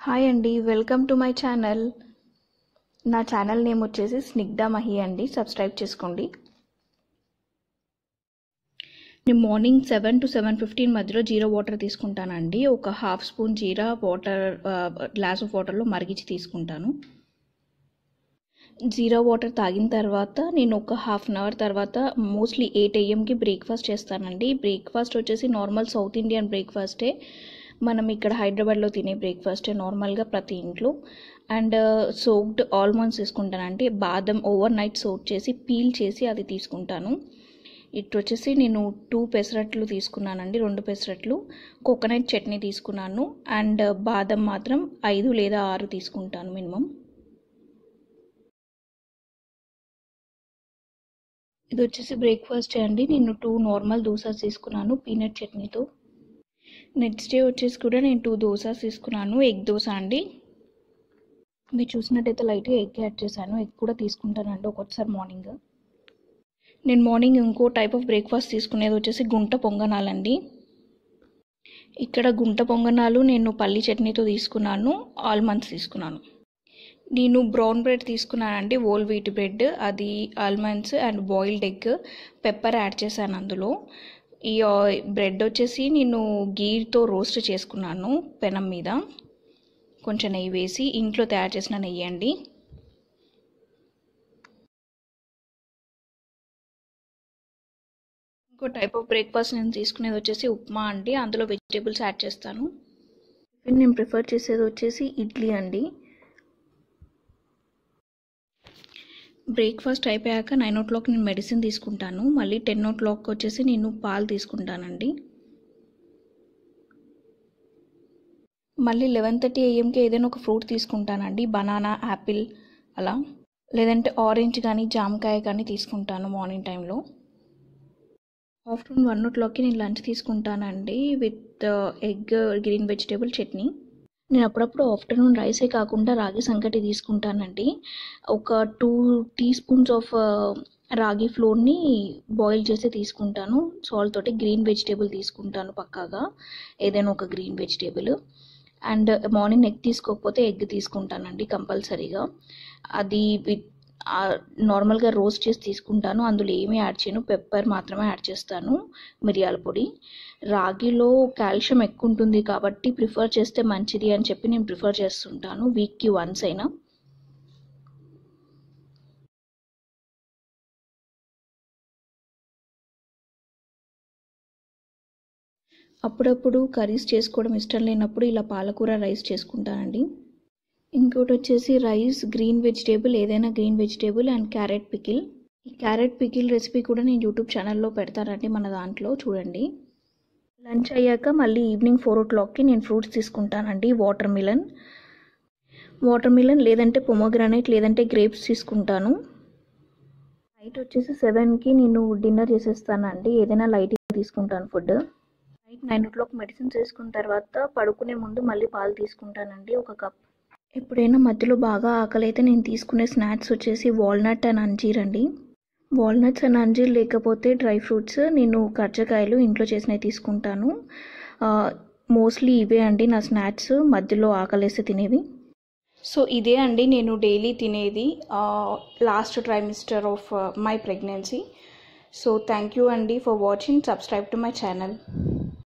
Hi అండి welcome to my channel నా channel name వచ్చేసి స్నిగ్ధ మహి అండి సబ్స్క్రైబ్ చేసుకోండి. నేను morning seven to seven fifteen మధ్యలో జీరా వాటర్ తీసుకుంటానండి ఒక half spoon jeera water glass of వాటర్లో మరిగించి తీసుకుంటాను. జీరా వాటర్ తాగిన తర్వాత నేను ఒక హాఫ్ అన్ అవర్ తర్వాత మోస్ట్లీ ఎయిట్ ఏఎంకి బ్రేక్ఫాస్ట్ చేస్తానండి. బ్రేక్ఫాస్ట్ వచ్చేసి నార్మల్ సౌత్ ఇండియన్ బ్రేక్ఫాస్టే మనం ఇక్కడ హైదరాబాద్లో తినే బ్రేక్ఫాస్ట్ నార్మల్గా ప్రతి ఇంట్లో. అండ్ uh, సోక్డ్ ఆల్మండ్స్ తీసుకుంటానంటే బాదం ఓవర్ నైట్ సోక్ చేసి పీల్ చేసి అది తీసుకుంటాను. ఇటు వచ్చేసి నేను టూ పెసరట్లు తీసుకున్నానండి రెండు పెసరట్లు. కోకోనట్ చట్నీ తీసుకున్నాను. అండ్ uh, బాదం మాత్రం ఐదు లేదా ఆరు తీసుకుంటాను మినిమం. ఇది వచ్చేసి బ్రేక్ఫాస్ట్ అండి. నేను టూ నార్మల్ దోసాస్ తీసుకున్నాను పీనట్ చట్నీతో. నెక్స్ట్ డే వచ్చేసి కూడా నేను టూ దోసాస్ తీసుకున్నాను. ఎగ్ దోశ అండి. మీరు చూసినట్టయితే లైట్గా ఎగ్ యాడ్ చేశాను. ఎగ్ కూడా తీసుకుంటానండి ఒక్కొక్కసారి మార్నింగ్. నేను మార్నింగ్ ఇంకో టైప్ ఆఫ్ బ్రేక్ఫాస్ట్ తీసుకునేది వచ్చేసి గుంట పొంగనాలండి. ఇక్కడ గుంట పొంగనాలు నేను పల్లి చట్నీతో తీసుకున్నాను. ఆల్మండ్స్ తీసుకున్నాను. నేను బ్రౌన్ బ్రెడ్ తీసుకున్నానండి. Whole wheat bread. అది almonds and boiled egg. Pepper add చేశాను అందులో. ఈ బ్రెడ్ వచ్చేసి నేను గీతో రోస్ట్ చేసుకున్నాను పెనం మీద. కొంచెం నెయ్యి వేసి ఇంట్లో తయారు చేసిన నెయ్యి అండి. ఇంకో టైప్ ఆఫ్ బ్రేక్ఫాస్ట్ నేను తీసుకునేది వచ్చేసి ఉప్మా అండి. అందులో వెజిటేబుల్స్ యాడ్ చేస్తాను. నేను ప్రిఫర్ చేసేది వచ్చేసి ఇడ్లీ అండి. బ్రేక్ఫాస్ట్ అయిపోయాక నైన్ ఓ క్లాక్ నేను మెడిసిన్ తీసుకుంటాను. మళ్ళీ టెన్ ఓ క్లాక్ వచ్చేసి నేను పాలు తీసుకుంటానండి. మళ్ళీ లెవెన్ థర్టీ ఏఎంకి ఏదైనా ఒక ఫ్రూట్ తీసుకుంటానండి. బనానా యాపిల్ అలా. లేదంటే ఆరెంజ్ కానీ జామకాయ కానీ తీసుకుంటాను మార్నింగ్ టైంలో. ఆఫ్టర్నూన్ వన్ ఓ క్లాక్కి నేను లంచ్ తీసుకుంటానండి with egg green vegetable chutney. నేను అప్పుడప్పుడు ఆఫ్టర్నూన్ రైసే కాకుండా రాగి సంకటి తీసుకుంటానండి. ఒక టూ టీ స్పూన్స్ ఆఫ్ రాగి ఫ్లోర్ని బాయిల్ చేసి తీసుకుంటాను. సాల్ట్ తోటి గ్రీన్ వెజిటేబుల్ తీసుకుంటాను పక్కాగా. ఏదైనా ఒక green vegetable. And morning egg తీసుకోకపోతే ఎగ్ తీసుకుంటానండి కంపల్సరీగా. అది విత్ నార్మల్గా రోస్ట్ చేసి తీసుకుంటాను. అందులో ఏమీ యాడ్ చేయను. పెప్పర్ మాత్రమే యాడ్ చేస్తాను. మిరియాల పొడి. రాగిలో కాల్షియం ఎక్కువ ఉంటుంది కాబట్టి ప్రిఫర్ చేస్తే మంచిది అని చెప్పి నేను ప్రిఫర్ చేస్తుంటాను. వీక్కి వన్స్ అయినా. అప్పుడప్పుడు కర్రీస్ చేసుకోవడం ఇష్టం లేనప్పుడు ఇలా పాలకూర రైస్ చేసుకుంటానండి. ఇంకోటి వచ్చేసి రైస్ గ్రీన్ వెజిటేబుల్ ఏదైనా green vegetable and carrot pickle. ఈ క్యారెట్ పికిల్ రెసిపీ కూడా నేను యూట్యూబ్ ఛానల్లో పెడతానండి మన దాంట్లో చూడండి. లంచ్ అయ్యాక మళ్ళీ ఈవినింగ్ ఫోర్ ఓ క్లాక్కి నేను ఫ్రూట్స్ తీసుకుంటానండి వాటర్ మిలన్. వాటర్ మిలన్ లేదంటే పొమోగ్రానైట్ లేదంటే గ్రేప్స్ తీసుకుంటాను. నైట్ వచ్చేసి సెవెన్కి నేను డిన్నర్ చేసేస్తానండి ఏదైనా లైట్గా తీసుకుంటాను food. Night nine o'clock medicines వేసుకున్న తర్వాత పడుకునే ముందు మళ్ళీ పాలు తీసుకుంటానండి ఒక కప్ ఎప్పుడైనా మధ్యలో బాగా ఆకలి అయితే నేను తీసుకునే స్నాక్స్ వచ్చేసి వాల్నట్ అండ్ అంజీర్ అండి. వాల్నట్స్ అండ్ అంజీర్ లేకపోతే డ్రై ఫ్రూట్స్ నేను కర్జకాయలు ఇంట్లో చేసినవి తీసుకుంటాను. మోస్ట్లీ ఇవే అండి నా స్నాక్స్ మధ్యలో ఆకలేస్తే తినేవి. సో ఇదే అండి నేను డైలీ తినేది. Last trimester of my pregnancy. So thank you అండి for watching. Subscribe to my channel.